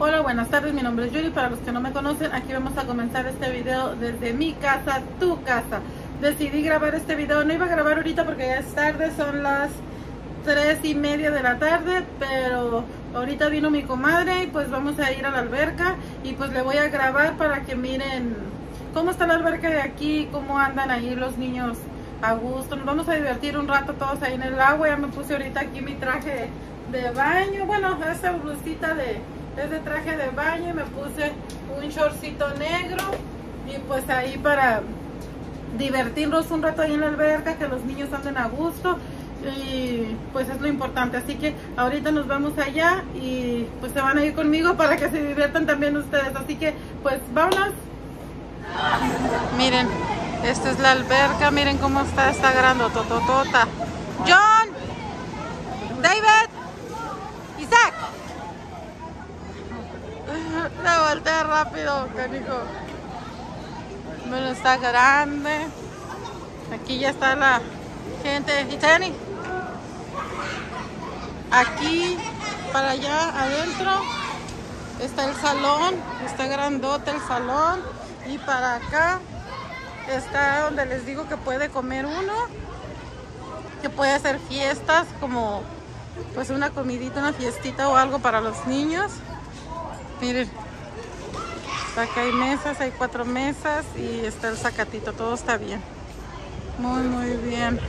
Hola, buenas tardes, mi nombre es Yuri, para los que no me conocen, aquí vamos a comenzar este video desde mi casa, tu casa. Decidí grabar este video, no iba a grabar ahorita porque ya es tarde, son las tres y media de la tarde, pero ahorita vino mi comadre y pues vamos a ir a la alberca y pues le voy a grabar para que miren cómo está la alberca de aquí, cómo andan ahí los niños a gusto. Nos vamos a divertir un rato todos ahí en el agua, ya me puse ahorita aquí mi traje de baño, bueno, esa blusita de es de traje de baño y me puse un shortcito negro y pues ahí para divertirnos un rato ahí en la alberca, que los niños anden a gusto y pues es lo importante, así que ahorita nos vamos allá y pues se van a ir conmigo para que se diviertan también ustedes, así que pues vámonos. Miren, esta es la alberca, miren cómo está esta grandototota. John, David, Isaac. La voltea rápido, canijo. Bueno, está grande. Aquí ya está la gente. ¿Y Tani? Aquí, para allá adentro, está el salón. Está grandote el salón. Y para acá está donde les digo que puede comer uno. Que puede hacer fiestas como pues una comidita, una fiestita o algo para los niños. Miren, acá hay mesas, hay cuatro mesas y está el sacatito, todo está bien. Muy, muy bien.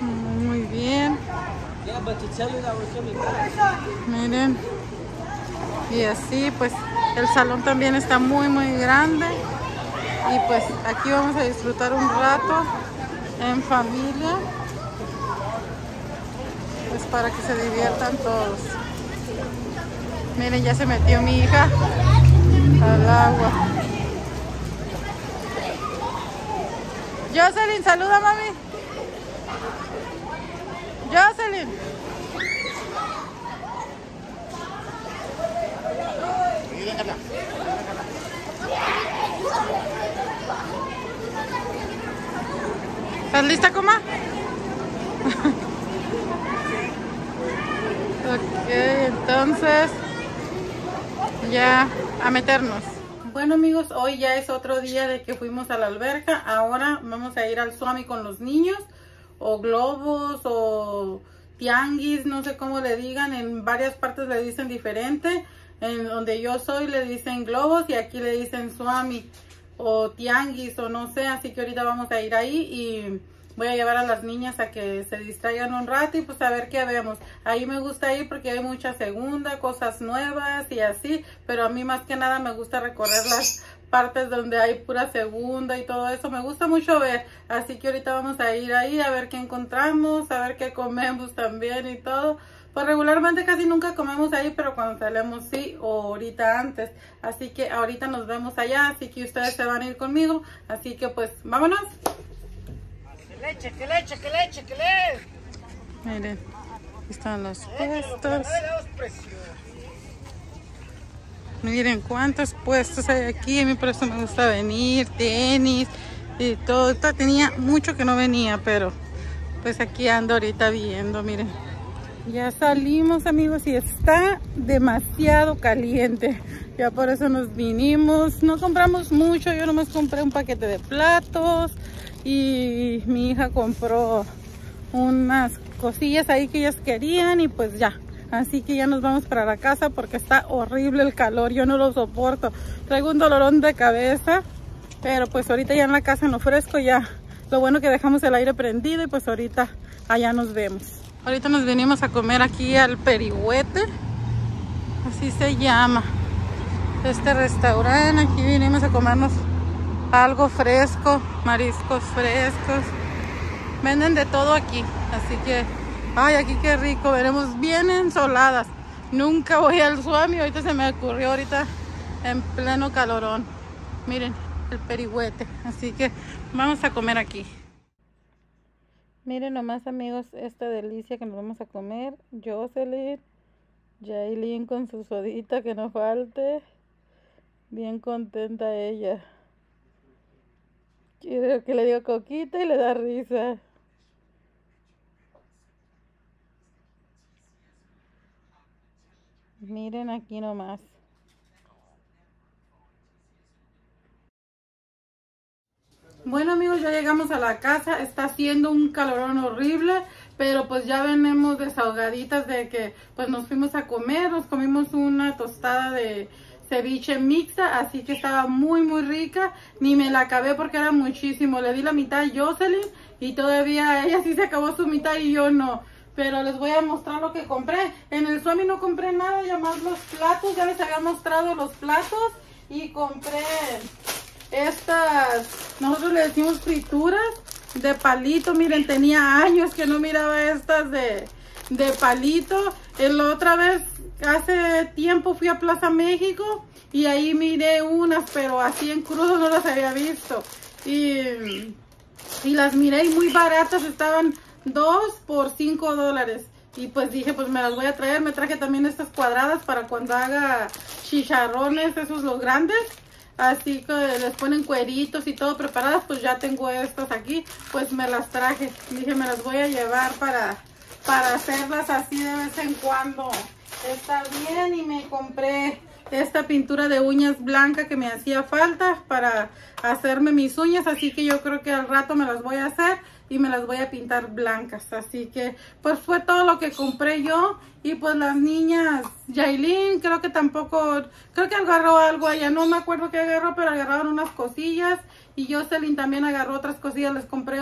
Muy, bien. Miren. Y así, pues, el salón también está muy, muy grande. Y pues aquí vamos a disfrutar un rato en familia. Pues para que se diviertan todos. Miren, ya se metió mi hija al agua. Jocelyn, saluda mami. Jocelyn. ¿Estás lista, coma? ok, entonces ya a meternos. Bueno amigos, hoy ya es otro día de que fuimos a la alberca. Ahora vamos a ir al Swami con los niños. O globos o tianguis, no sé cómo le digan. En varias partes le dicen diferente. En donde yo soy le dicen globos y aquí le dicen Swami o tianguis o no sé. Así que ahorita vamos a ir ahí y voy a llevar a las niñas a que se distraigan un rato y pues a ver qué vemos. Ahí me gusta ir porque hay mucha segunda, cosas nuevas y así, pero a mí más que nada me gusta recorrer las partes donde hay pura segunda y todo eso. Me gusta mucho ver, así que ahorita vamos a ir ahí a ver qué encontramos, a ver qué comemos también y todo. Pues regularmente casi nunca comemos ahí, pero cuando salemos sí, o ahorita antes. Así que ahorita nos vemos allá, así que ustedes se van a ir conmigo. Así que pues, vámonos leche, que leche, que leche, que leche. Miren, están los puestos. Miren cuántos puestos hay aquí. A mí por eso me gusta venir, tenis y todo. Tenía mucho que no venía, pero pues aquí ando ahorita viendo, miren. Ya salimos amigos y está demasiado caliente. Ya por eso nos vinimos. No compramos mucho, yo nomás compré un paquete de platos y mi hija compró unas cosillas ahí que ellas querían y pues ya. Así que ya nos vamos para la casa porque está horrible el calor, yo no lo soporto. Traigo un dolorón de cabeza, pero pues ahorita ya en la casa no fresco ya. Lo bueno que dejamos el aire prendido y pues ahorita allá nos vemos. Ahorita nos venimos a comer aquí al Perihuete, así se llama este restaurante. Aquí vinimos a comernos algo fresco, mariscos frescos. Venden de todo aquí, así que, ay, aquí qué rico, veremos bien ensoladas. Nunca voy al Suami, ahorita se me ocurrió ahorita en pleno calorón. Miren, el perihuete, así que vamos a comer aquí. Miren nomás amigos, esta delicia que nos vamos a comer. Jocelyn, Jailin con su sodita que no falte. Bien contenta ella. Quiero que le digo coquita y le da risa. Miren aquí nomás. Bueno amigos, ya llegamos a la casa, está haciendo un calorón horrible, pero pues ya venimos desahogaditas de que pues nos fuimos a comer, nos comimos una tostada de ceviche mixta, así que estaba muy muy rica, ni me la acabé porque era muchísimo, le di la mitad a Jocelyn y todavía ella sí se acabó su mitad y yo no, pero les voy a mostrar lo que compré, en el Suami no compré nada, ya más los platos, ya les había mostrado los platos. Y compré estas, nosotros le decimos frituras de palito. Miren, tenía años que no miraba estas de, de palito. La otra vez, hace tiempo fui a Plaza México y ahí miré unas, pero así en crudo no las había visto. Y, y las miré muy baratas, estaban dos por cinco dólares. Y pues dije, pues me las voy a traer. Me traje también estas cuadradas para cuando haga chicharrones, esos los grandes así que les ponen cueritos y todo preparadas, pues ya tengo estas aquí, pues me las traje, dije me las voy a llevar para, para hacerlas así de vez en cuando, está bien y me compré esta pintura de uñas blanca que me hacía falta para hacerme mis uñas, así que yo creo que al rato me las voy a hacer y me las voy a pintar blancas. Así que pues fue todo lo que compré yo. Y pues las niñas, Jailin creo que tampoco, creo que agarró algo allá, no me acuerdo qué agarró, pero agarraron unas cosillas. Y Jocelyn también agarró otras cosillas, les compré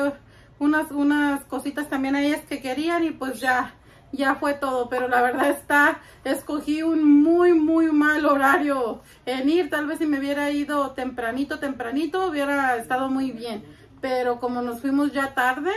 unas, unas cositas también a ellas que querían y pues ya, ya fue todo. Pero la verdad está, escogí un muy, muy mal horario en ir. Tal vez si me hubiera ido tempranito, tempranito, hubiera estado muy bien. Pero como nos fuimos ya tarde,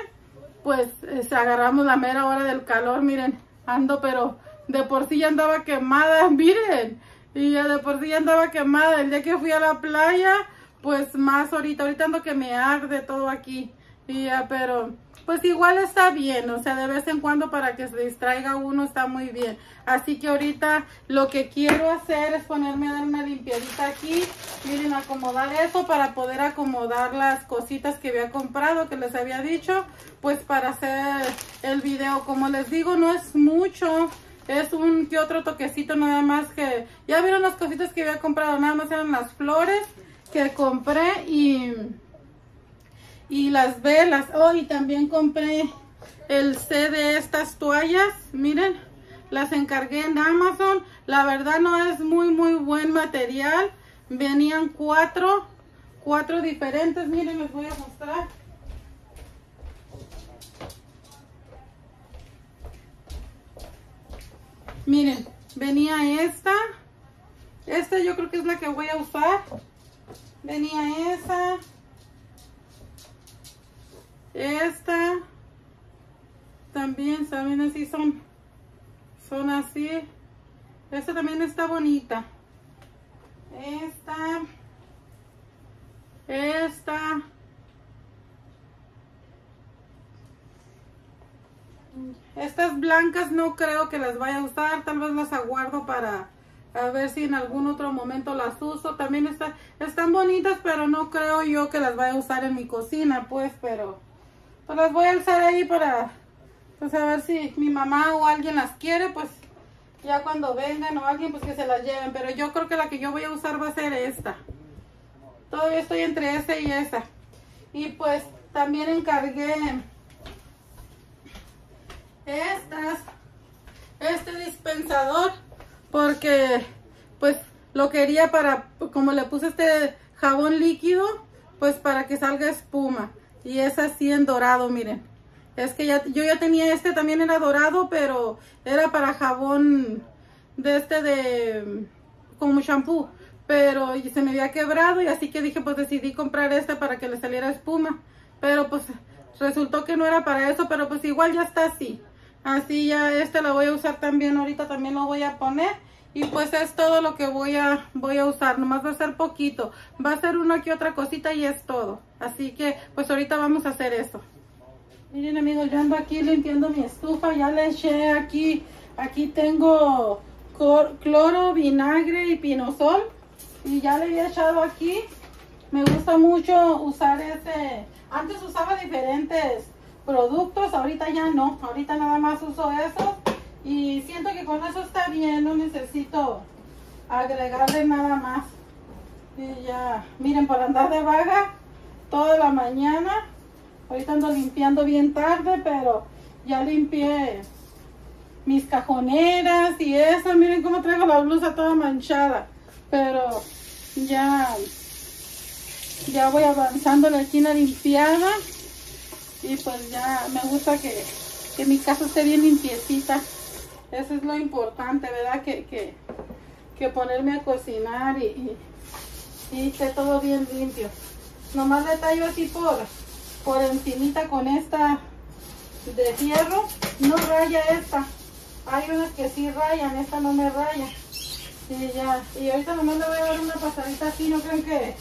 pues este, agarramos la mera hora del calor, miren, ando pero de por sí ya andaba quemada, miren, y ya de por sí ya andaba quemada, el día que fui a la playa, pues más ahorita, ahorita ando que me arde todo aquí, y ya, pero pues igual está bien, o sea, de vez en cuando para que se distraiga uno está muy bien. Así que ahorita lo que quiero hacer es ponerme a dar una limpiadita aquí, miren, acomodar eso para poder acomodar las cositas que había comprado, que les había dicho, pues para hacer el video. Como les digo, no es mucho, es un que otro toquecito nada más que, ya vieron las cositas que había comprado, nada más eran las flores que compré y y las velas. Oh, y también compré el C de estas toallas. Miren, las encargué en Amazon. La verdad no es muy, muy buen material. Venían cuatro, cuatro diferentes. Miren, les voy a mostrar. Miren, venía esta. Esta yo creo que es la que voy a usar. Venía esa. Esta también, saben así son, son así. Esta también está bonita. Esta, esta. Estas blancas no creo que las vaya a usar, tal vez las aguardo para a ver si en algún otro momento las uso. También está, están bonitas, pero no creo yo que las vaya a usar en mi cocina, pues, pero pues las voy a alzar ahí para pues a ver si mi mamá o alguien las quiere pues ya cuando vengan o alguien pues que se las lleven. Pero yo creo que la que yo voy a usar va a ser esta. Todavía estoy entre esta y esta y pues también encargué estas este dispensador porque pues lo quería para como le puse este jabón líquido pues para que salga espuma y es así en dorado, miren. Es que ya, yo ya tenía este, también era dorado, pero era para jabón de este de, como shampoo. Pero se me había quebrado y así que dije, pues decidí comprar este para que le saliera espuma. Pero pues resultó que no era para eso, pero pues igual ya está así. Así ya este lo voy a usar también, ahorita también lo voy a poner. Y pues es todo lo que voy a, voy a usar, nomás va a ser poquito. Va a ser una que otra cosita y es todo. Así que pues ahorita vamos a hacer eso. Miren amigos, yo ando aquí limpiando mi estufa, ya le eché aquí, aquí tengo cloro, vinagre y pinosol. Y ya le había echado aquí. Me gusta mucho usar ese, antes usaba diferentes productos, ahorita ya no, ahorita nada más uso eso Y siento que con eso está bien, no necesito agregarle nada más. Y ya, miren, por andar de vaga toda la mañana. Ahorita ando limpiando bien tarde, pero ya limpié mis cajoneras y eso. Miren cómo traigo la blusa toda manchada. Pero ya, ya voy avanzando la esquina limpiada. Y pues ya me gusta que, que mi casa esté bien limpiecita. Eso es lo importante, ¿verdad? Que, que, que ponerme a cocinar y, y, esté todo bien limpio. Nomás le tallo así por, por encimita con esta de hierro. No raya esta. Hay unas que sí rayan, esta no me raya. Y ya, y ahorita nomás le voy a dar una pasadita así, no creen que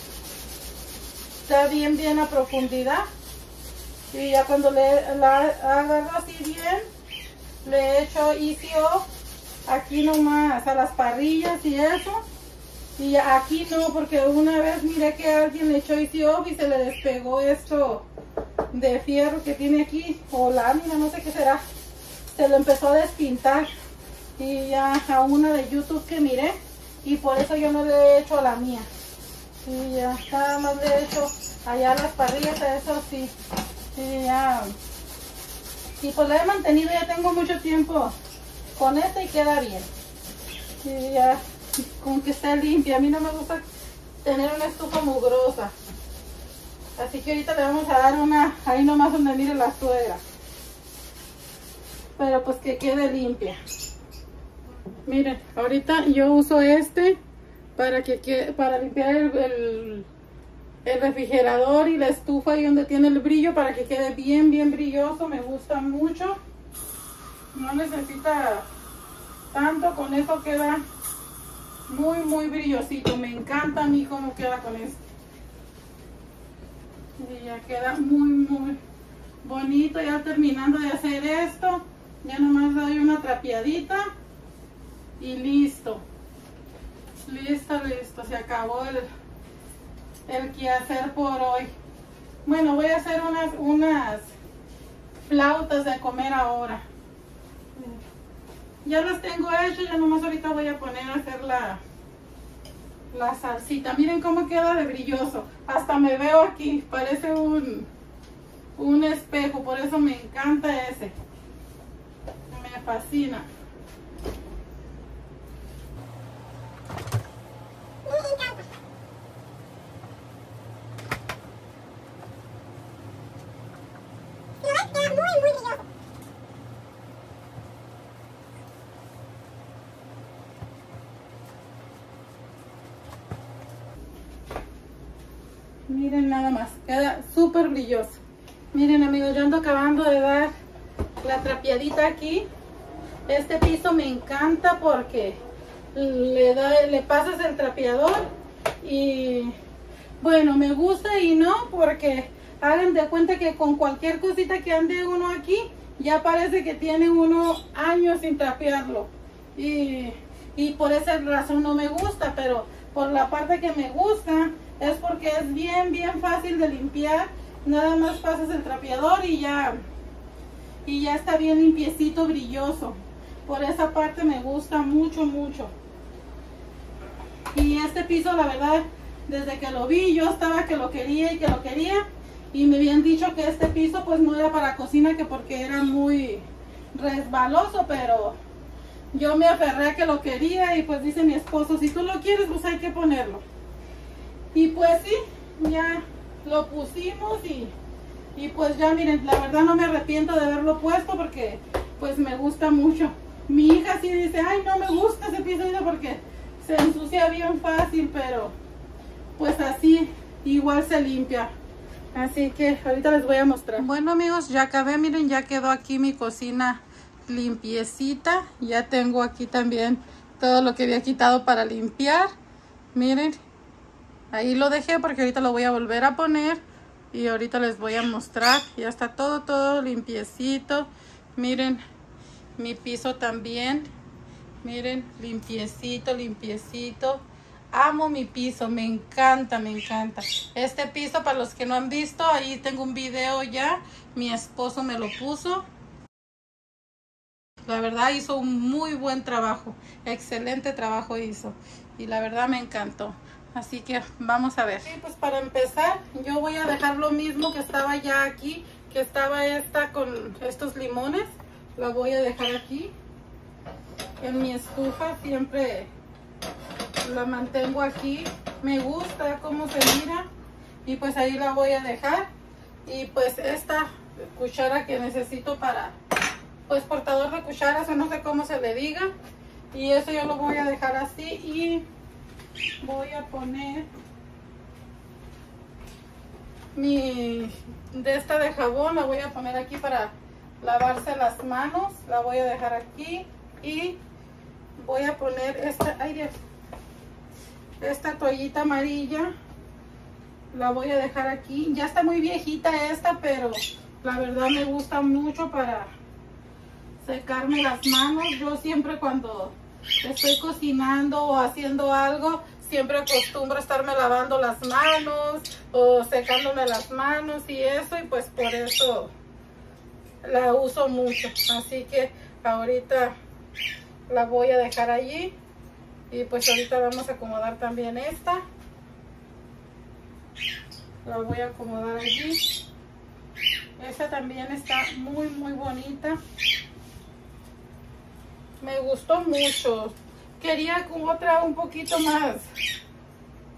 está bien, bien a profundidad. Y ya cuando le la agarro así bien, le echo ICO aquí nomás a las parrillas y eso. Y aquí no, porque una vez miré que alguien le echó ICO y se le despegó esto de fierro que tiene aquí, o lámina, no sé qué será. Se lo empezó a despintar. Y ya a una de YouTube que miré, y por eso yo no le he hecho a la mía. Y ya nada más le he hecho allá las parrillas, a eso sí. Y ya. Y pues la he mantenido, ya tengo mucho tiempo con esta y queda bien. Y ya, con que esté limpia. A mí no me gusta tener una estufa mugrosa. Así que ahorita le vamos a dar una, ahí nomás donde mire la suegra. Pero pues que quede limpia. Miren, ahorita yo uso este para que para limpiar el el refrigerador y la estufa ahí donde tiene el brillo para que quede bien, bien brilloso. Me gusta mucho. No necesita tanto, con eso queda muy, muy brillosito. Me encanta a mí cómo queda con esto. Y ya queda muy, muy bonito. Ya terminando de hacer esto, ya nomás doy una trapeadita y listo. Listo, listo. Se acabó el el que hacer por hoy. Bueno, voy a hacer unas, unas flautas de comer ahora. Ya las tengo hechas, ya nomás ahorita voy a poner a hacer la, la salsita. Miren cómo queda de brilloso. Hasta me veo aquí, parece un, un espejo, por eso me encanta ese. Me fascina. Miren nada más, queda súper brilloso. Miren amigos, yo ando acabando de dar la trapeadita aquí. Este piso me encanta porque le, le pasas el trapeador y bueno, me gusta y no porque hagan de cuenta que con cualquier cosita que ande uno aquí, ya parece que tiene uno años sin trapearlo. Y, y por esa razón no me gusta, pero por la parte que me gusta es porque es bien, bien fácil de limpiar. Nada más pasas el trapeador y ya, y ya está bien limpiecito, brilloso. Por esa parte me gusta mucho, mucho. Y este piso, la verdad, desde que lo vi, yo estaba que lo quería y que lo quería. Y me habían dicho que este piso pues no era para cocina, que porque era muy resbaloso, pero yo me aferré a que lo quería y pues dice mi esposo, si tú lo quieres, pues hay que ponerlo. Y pues sí, ya lo pusimos y, y pues ya miren, la verdad no me arrepiento de haberlo puesto porque pues me gusta mucho. Mi hija sí dice, ay no me gusta ese piso porque se ensucia bien fácil, pero pues así igual se limpia. Así que ahorita les voy a mostrar. Bueno amigos, ya acabé, miren, ya quedó aquí mi cocina limpiecita. Ya tengo aquí también todo lo que había quitado para limpiar. Miren, Ahí lo dejé porque ahorita lo voy a volver a poner. Y ahorita les voy a mostrar. Ya está todo, todo limpiecito. Miren, mi piso también. Miren, limpiecito, limpiecito. Amo mi piso, me encanta, me encanta. Este piso, para los que no han visto, ahí tengo un video ya. Mi esposo me lo puso. la verdad hizo un muy buen trabajo, excelente trabajo hizo y la verdad me encantó. Así que vamos a ver. pues para empezar yo voy a dejar lo mismo que estaba ya aquí, que estaba esta con estos limones. La voy a dejar aquí en mi estufa, siempre la mantengo aquí. Me gusta cómo se mira y pues ahí la voy a dejar. Y pues esta cuchara que necesito para, pues portador de cucharas o no sé cómo se le diga. Y eso yo lo voy a dejar así y voy a poner mi de esta de jabón la voy a poner aquí para lavarse las manos la voy a dejar aquí y voy a poner esta aire esta toallita amarilla la voy a dejar aquí. Ya está muy viejita esta pero la verdad me gusta mucho para secarme las manos. Yo siempre cuando estoy cocinando o haciendo algo, siempre acostumbro estarme lavando las manos o secándome las manos y eso y pues por eso la uso mucho. Así que ahorita la voy a dejar allí y pues ahorita vamos a acomodar también esta. La voy a acomodar allí. Esta también está muy muy bonita me gustó mucho. Quería otra un poquito más,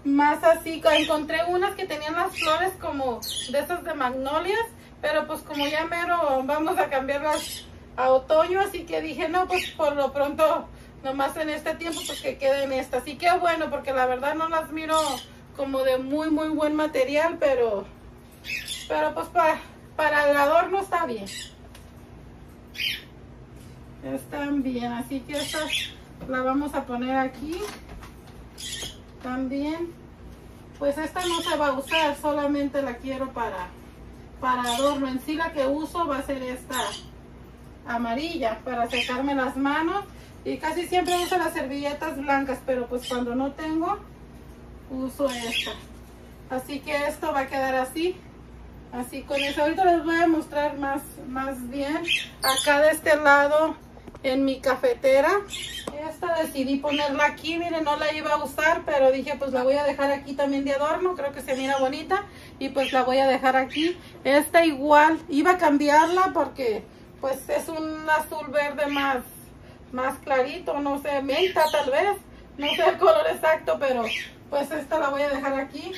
más así. Encontré unas que tenían las flores como de esas de magnolias, pero pues como ya mero vamos a cambiarlas a otoño, así que dije, no, pues por lo pronto, nomás en este tiempo, pues que queden estas. Así que bueno, porque la verdad no las miro como de muy, muy buen material, pero, pero pues para, para el adorno está bien. Están bien, así que esta la vamos a poner aquí. También, pues esta no se va a usar, solamente la quiero para, para adorno. En sí la que uso va a ser esta amarilla para secarme las manos. Y casi siempre uso las servilletas blancas, pero pues cuando no tengo, uso esta. Así que esto va a quedar así. Así con eso. Ahorita les voy a mostrar más, más bien. Acá de este lado en mi cafetera. Esta decidí ponerla aquí, miren, no la iba a usar, pero dije pues la voy a dejar aquí también de adorno, creo que se mira bonita y pues la voy a dejar aquí. Esta igual, iba a cambiarla porque pues es un azul verde más, más clarito, no sé, menta tal vez, no sé el color exacto, pero pues esta la voy a dejar aquí.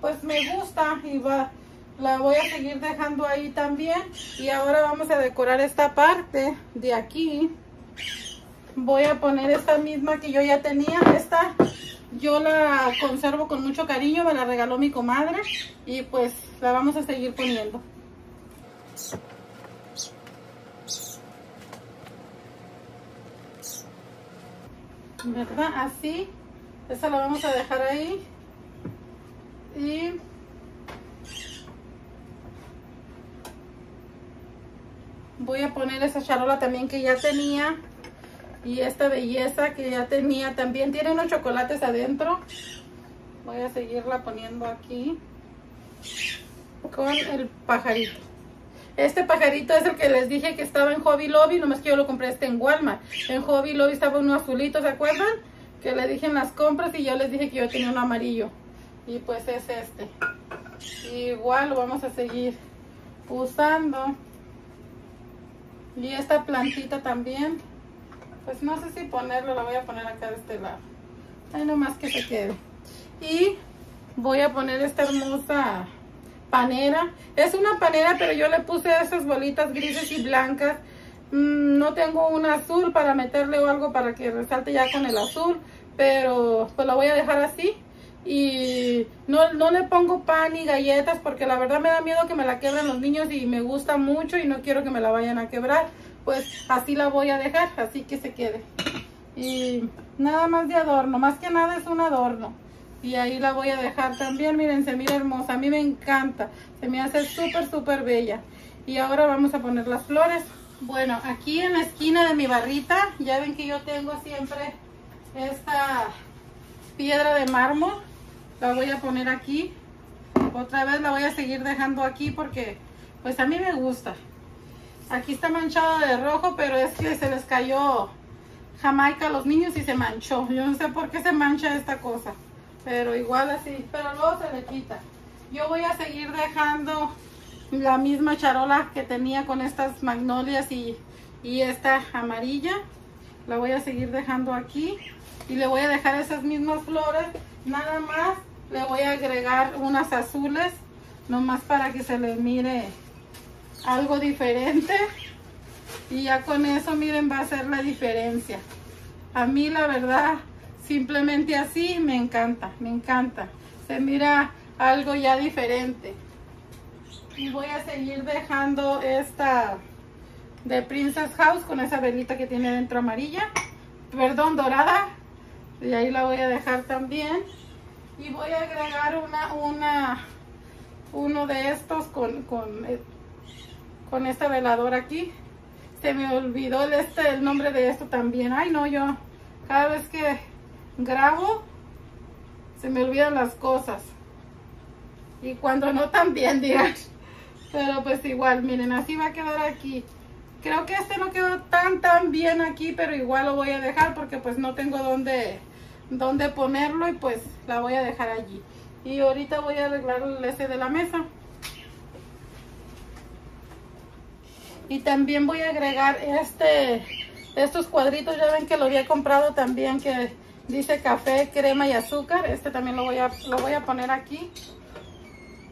Pues me gusta y va, la voy a seguir dejando ahí también. Y ahora vamos a decorar esta parte de aquí. Voy a poner esta misma que yo ya tenía. Esta yo la conservo con mucho cariño me la regaló mi comadre. Y pues la vamos a seguir poniendo. ¿verdad? así. Esta la vamos a dejar ahí. Y voy a poner esa charola también que ya tenía y esta belleza que ya tenía también tiene unos chocolates adentro voy a seguirla poniendo aquí con el pajarito este pajarito es el que les dije que estaba en Hobby Lobby, nomás que yo lo compré este en Walmart. En Hobby Lobby estaba uno azulito, ¿se acuerdan? Que le dije en las compras y yo les dije que yo tenía uno amarillo. Y pues es este. Igual lo vamos a seguir usando. Y esta plantita también. Pues no sé si ponerlo, la voy a poner acá de este lado. Ahí nomás que se quede. Y voy a poner esta hermosa panera. Es una panera, pero yo le puse esas bolitas grises y blancas. Mm, no tengo un azul para meterle o algo para que resalte ya con el azul. Pero pues la voy a dejar así y no, no le pongo pan ni galletas porque la verdad me da miedo que me la quebren los niños y me gusta mucho y no quiero que me la vayan a quebrar. Pues así la voy a dejar, así que se quede. Y nada más de adorno, más que nada es un adorno. Y ahí la voy a dejar también, miren, se mira hermosa, a mí me encanta. Se me hace súper, súper bella. Y ahora vamos a poner las flores. Bueno, aquí en la esquina de mi barrita, ya ven que yo tengo siempre esta piedra de mármol la voy a poner aquí otra vez la voy a seguir dejando aquí porque pues a mí me gusta Aquí está manchado de rojo, pero es que se les cayó Jamaica a los niños y se manchó. Yo no sé por qué se mancha esta cosa. Pero igual así, pero luego se le quita. Yo voy a seguir dejando la misma charola que tenía con estas magnolias y, y esta amarilla. La voy a seguir dejando aquí. Y le voy a dejar esas mismas flores. Nada más le voy a agregar unas azules. Nomás para que se les mire algo diferente. Y ya con eso, miren, va a ser la diferencia. A mí, la verdad, simplemente así me encanta, me encanta. Se mira algo ya diferente. Y voy a seguir dejando esta de Princess House con esa velita que tiene dentro amarilla. Perdón, dorada. Y ahí la voy a dejar también. Y voy a agregar una, una, uno de estos con, con, eh, con esta veladora aquí. Se me olvidó el, este, el nombre de esto también. Ay, no, yo cada vez que grabo se me olvidan las cosas. Y cuando no también, digan. Pero pues igual, miren, así va a quedar aquí. Creo que este no quedó tan tan bien aquí, pero igual lo voy a dejar porque pues no tengo dónde, dónde ponerlo y pues la voy a dejar allí. Y ahorita voy a arreglar el ese de la mesa. Y también voy a agregar este, estos cuadritos, ya ven que lo había comprado también que dice café, crema y azúcar. Este también lo voy a, lo voy a poner aquí.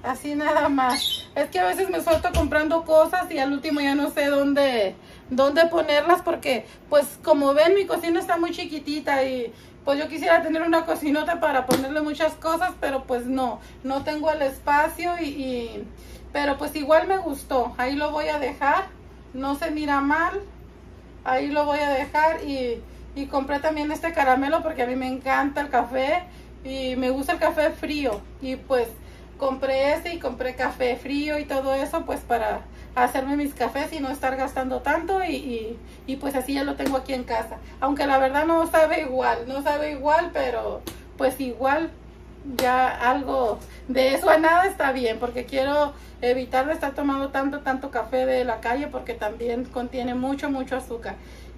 Así nada más. Es que a veces me suelto comprando cosas y al último ya no sé dónde, dónde ponerlas porque pues como ven mi cocina está muy chiquitita y pues yo quisiera tener una cocinota para ponerle muchas cosas, pero pues no, no tengo el espacio y, pero pues igual me gustó. Ahí lo voy a dejar no se mira mal. Ahí lo voy a dejar y, y compré también este caramelo porque a mí me encanta el café y me gusta el café frío. Y pues compré ese y compré café frío y todo eso pues para hacerme mis cafés y no estar gastando tanto y, y, y, pues así ya lo tengo aquí en casa. Aunque la verdad no sabe igual, no sabe igual, pero pues igual ya algo de eso a nada está bien porque quiero evitar de estar tomando tanto, tanto café de la calle porque también contiene mucho, mucho azúcar.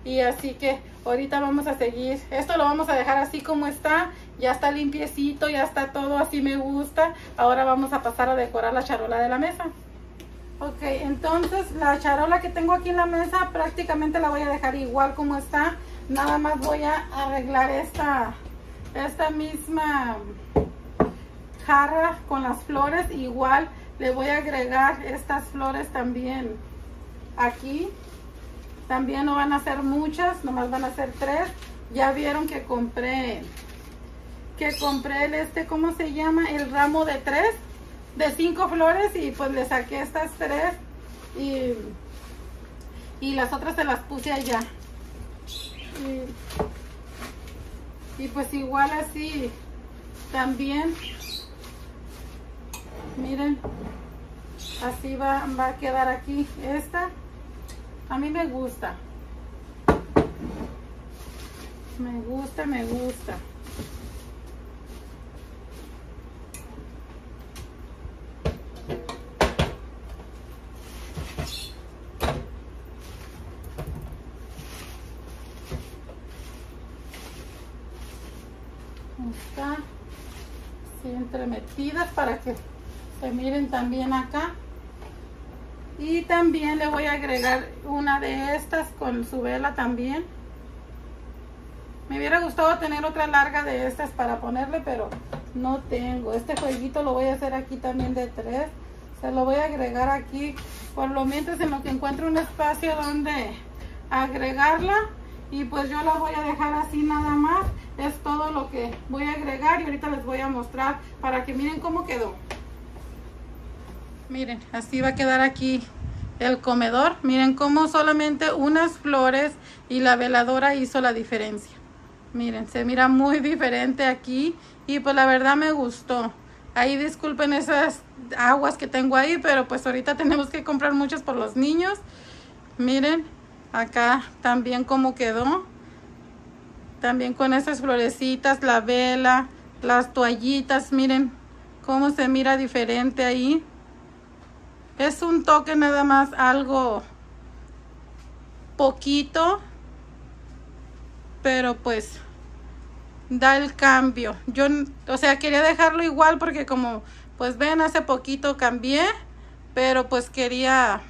Y así que ahorita vamos a seguir, esto lo vamos a dejar así como está, ya está limpiecito, ya está todo así me gusta. Ahora vamos a pasar a decorar la charola de la mesa. Ok, entonces la charola que tengo aquí en la mesa prácticamente la voy a dejar igual como está. Nada más voy a arreglar esta, esta misma jarra con las flores igual le voy a agregar estas flores también aquí. También no van a ser muchas, nomás van a ser tres. Ya vieron que compré, que compré el este, ¿cómo se llama? El ramo de tres, de cinco flores y pues le saqué estas tres y, y las otras se las puse allá. Y, pues igual así también miren así va, va a quedar aquí esta a mí me gusta. Me gusta me gusta. Está. Así entremetidas para que se miren también acá y también le voy a agregar una de estas con su vela también. Me hubiera gustado tener otra larga de estas para ponerle pero no tengo. Este jueguito lo voy a hacer aquí también de tres. Se lo voy a agregar aquí. Por lo menos en lo que encuentro un espacio donde agregarla y pues yo la voy a dejar así nada más. Es todo lo que voy a agregar y ahorita les voy a mostrar para que miren cómo quedó Miren, así va a quedar aquí el comedor. Miren cómo solamente unas flores y la veladora hizo la diferencia. Miren, se mira muy diferente aquí y pues la verdad me gustó. Ahí disculpen esas aguas que tengo ahí, pero pues ahorita tenemos que comprar muchas por los niños. Miren, acá también cómo quedó. También con esas florecitas, la vela, las toallitas, miren cómo se mira diferente ahí. Es un toque nada más algo poquito, pero pues da el cambio. Yo, o sea, quería dejarlo igual porque como, pues ven, hace poquito cambié, pero pues quería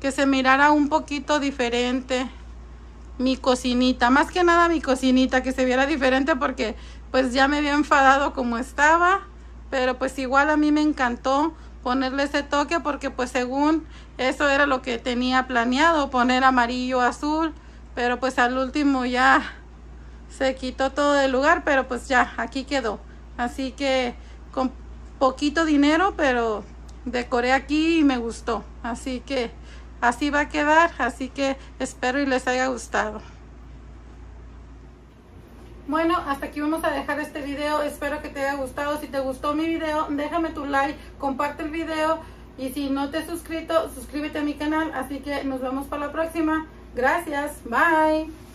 que se mirara un poquito diferente mi cocinita. Más que nada mi cocinita, que se viera diferente porque pues ya me había enfadado como estaba. Pero pues igual a mí me encantó ponerle ese toque porque pues según eso era lo que tenía planeado, poner amarillo, azul. Pero pues al último ya se quitó todo del lugar, pero pues ya, aquí quedó. Así que con poquito dinero, pero decoré aquí y me gustó. Así que así va a quedar, así que espero y les haya gustado. Bueno, hasta aquí vamos a dejar este video. Espero que te haya gustado. Si te gustó mi video, déjame tu like, comparte el video. Y si no te has suscrito, suscríbete a mi canal. Así que nos vemos para la próxima. Gracias. Bye.